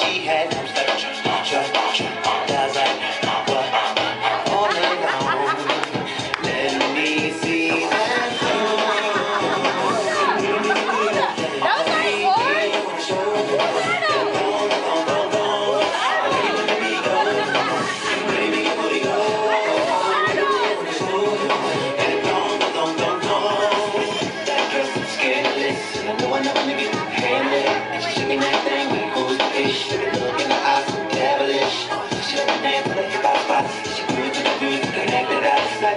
she had no style.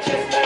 just